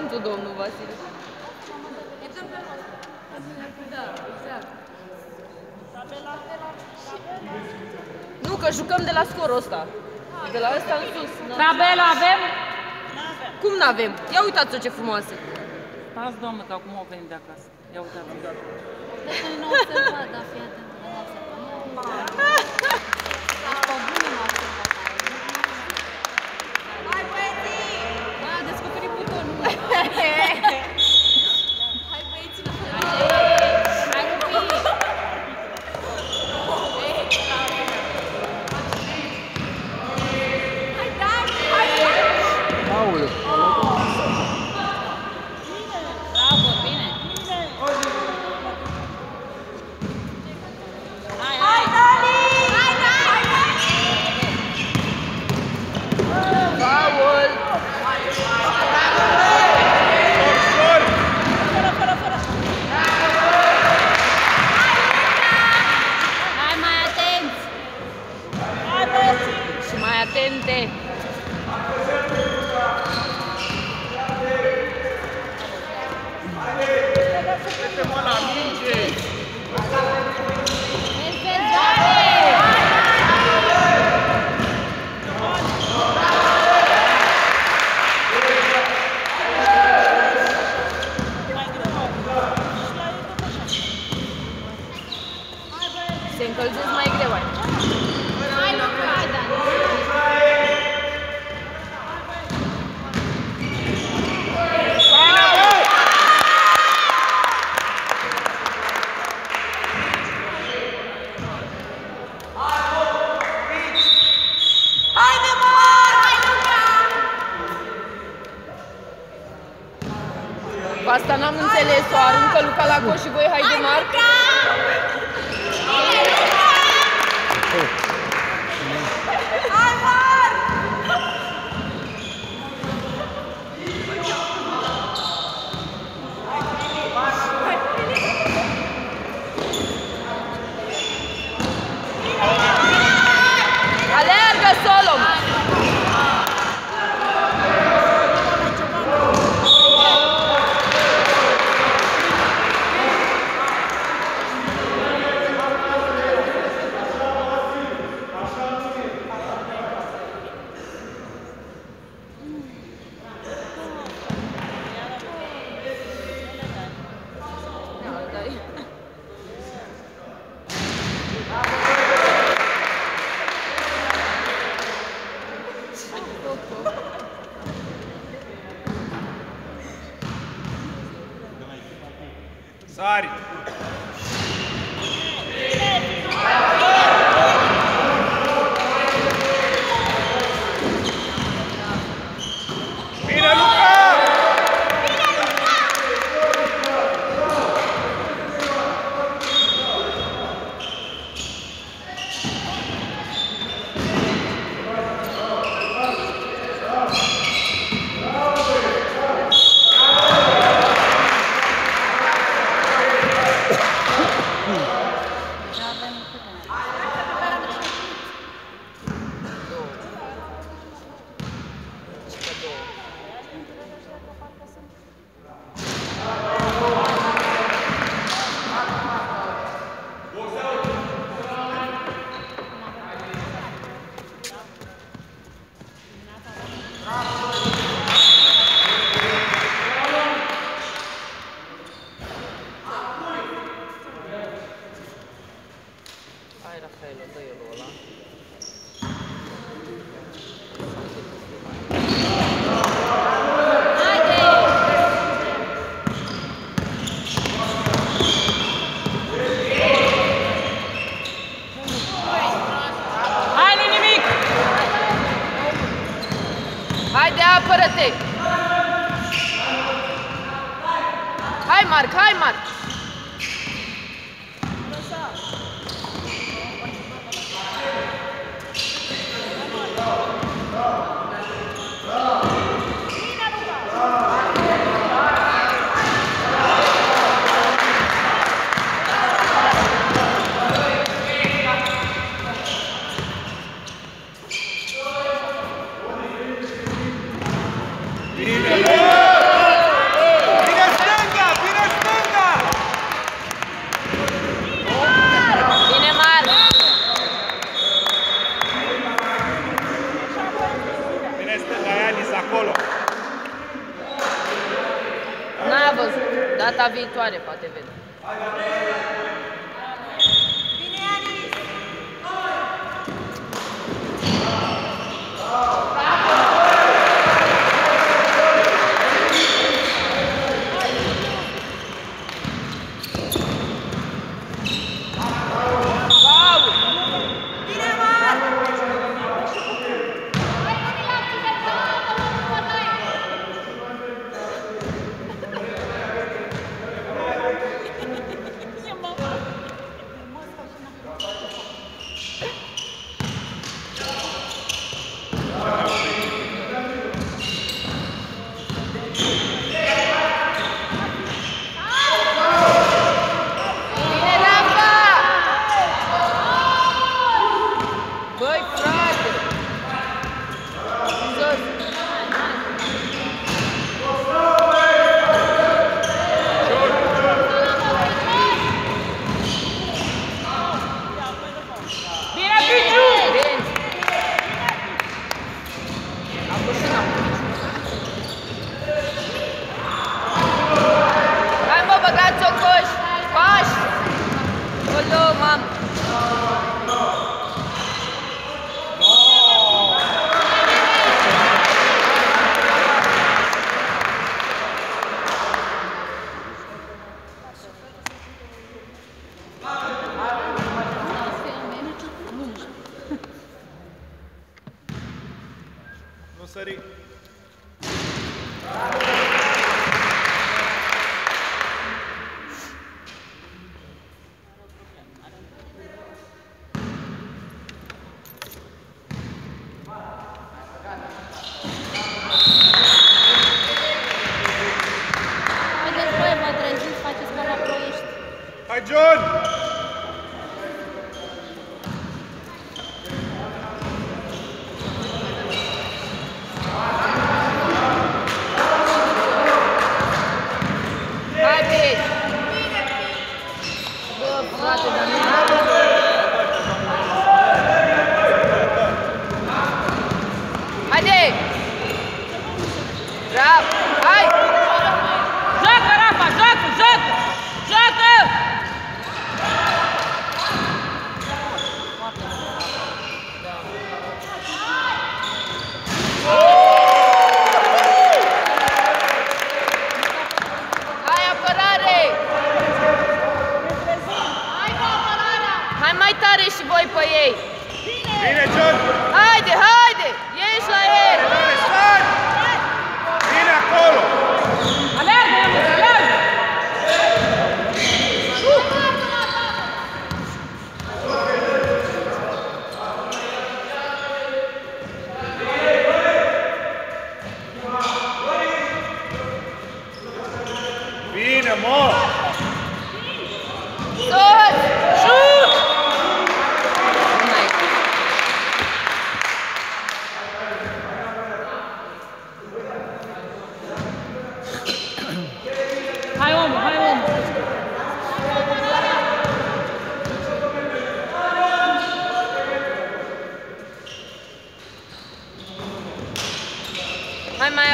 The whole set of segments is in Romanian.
talentul, domnul Vasile. Da, exact. Nu, că jucăm de la scorul ăsta. De la ăsta în sus. Tabela da, avem? Cum n-avem? Ia uitați-o ce frumoasă. Stați, doamnă, că acum au venit de acasă. Ia uitați-o. Deci păi nu observat, dar fii atent. ales soaruncă Luca la coș și voi haide marca! Kaymar, Kaymar. viitoare poate vedem.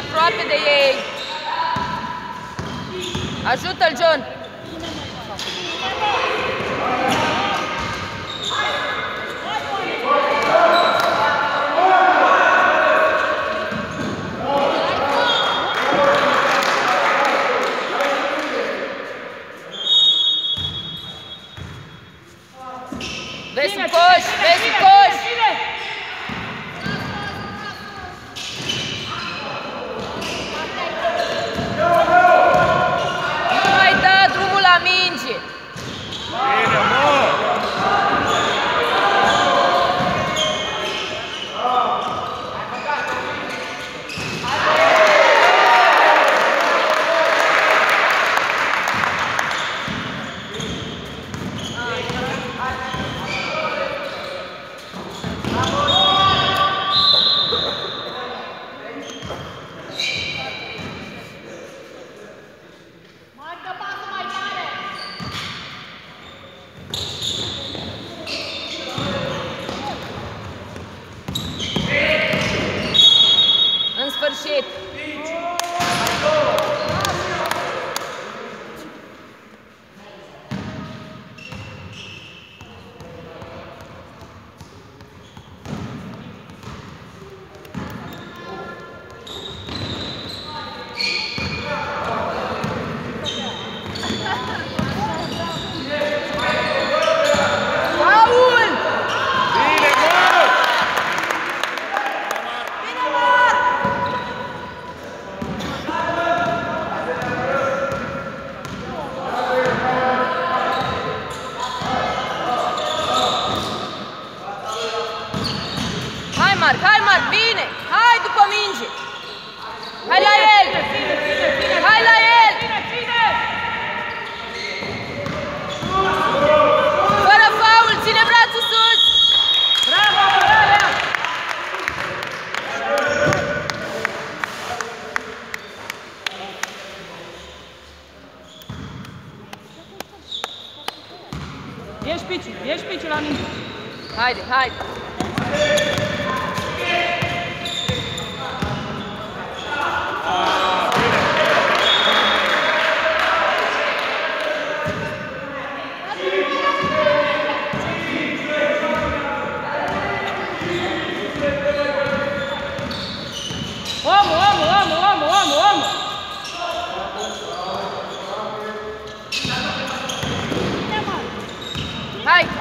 proprio dei... Aiuta il giorno.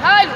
Hey!